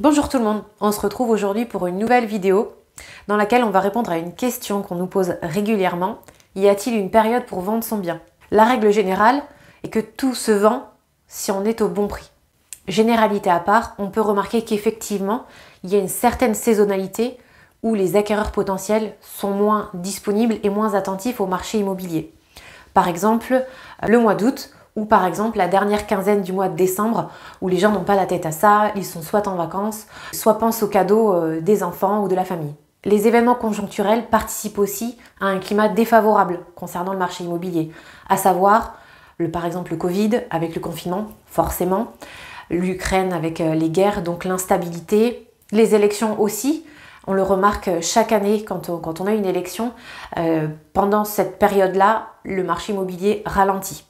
Bonjour tout le monde, on se retrouve aujourd'hui pour une nouvelle vidéo dans laquelle on va répondre à une question qu'on nous pose régulièrement. Y a-t-il une période pour vendre son bien? La règle générale est que tout se vend si on est au bon prix. Généralité à part, on peut remarquer qu'effectivement, il y a une certaine saisonnalité où les acquéreurs potentiels sont moins disponibles et moins attentifs au marché immobilier. Par exemple, le mois d'août, ou par exemple la dernière quinzaine du mois de décembre où les gens n'ont pas la tête à ça, ils sont soit en vacances, soit pensent aux cadeaux euh, des enfants ou de la famille. Les événements conjoncturels participent aussi à un climat défavorable concernant le marché immobilier, à savoir par exemple le Covid avec le confinement, forcément, l'Ukraine avec euh, les guerres, donc l'instabilité, les élections aussi. On le remarque chaque année quand on, a une élection, euh, pendant cette période-là, le marché immobilier ralentit.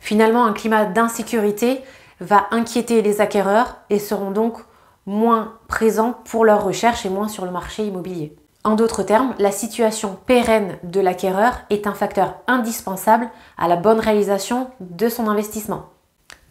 Finalement, un climat d'insécurité va inquiéter les acquéreurs et seront donc moins présents pour leurs recherches et moins sur le marché immobilier. En d'autres termes, la situation pérenne de l'acquéreur est un facteur indispensable à la bonne réalisation de son investissement,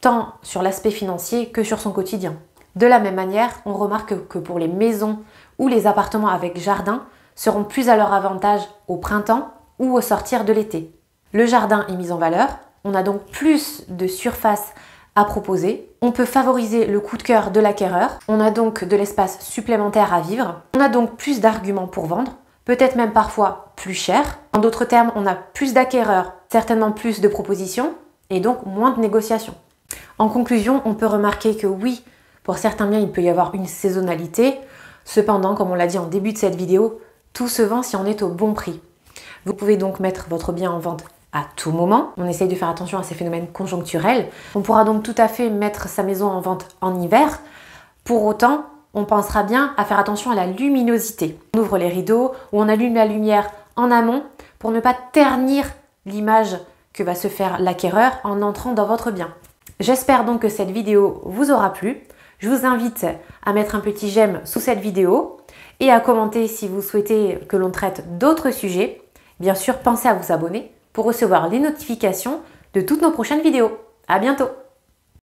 tant sur l'aspect financier que sur son quotidien. De la même manière, on remarque que pour les maisons ou les appartements avec jardin seront plus à leur avantage au printemps ou au sortir de l'été. Le jardin est mis en valeur, on a donc plus de surface à proposer. On peut favoriser le coup de cœur de l'acquéreur. On a donc de l'espace supplémentaire à vivre. On a donc plus d'arguments pour vendre, peut-être même parfois plus cher. En d'autres termes, on a plus d'acquéreurs, certainement plus de propositions et donc moins de négociations. En conclusion, on peut remarquer que oui, pour certains biens, il peut y avoir une saisonnalité. Cependant, comme on l'a dit en début de cette vidéo, tout se vend si on est au bon prix. Vous pouvez donc mettre votre bien en vente à tout moment. On essaye de faire attention à ces phénomènes conjoncturels. On pourra donc tout à fait mettre sa maison en vente en hiver. Pour autant, on pensera bien à faire attention à la luminosité. On ouvre les rideaux ou on allume la lumière en amont pour ne pas ternir l'image que va se faire l'acquéreur en entrant dans votre bien. J'espère donc que cette vidéo vous aura plu. Je vous invite à mettre un petit j'aime sous cette vidéo et à commenter si vous souhaitez que l'on traite d'autres sujets. Bien sûr, pensez à vous abonner pour recevoir les notifications de toutes nos prochaines vidéos. À bientôt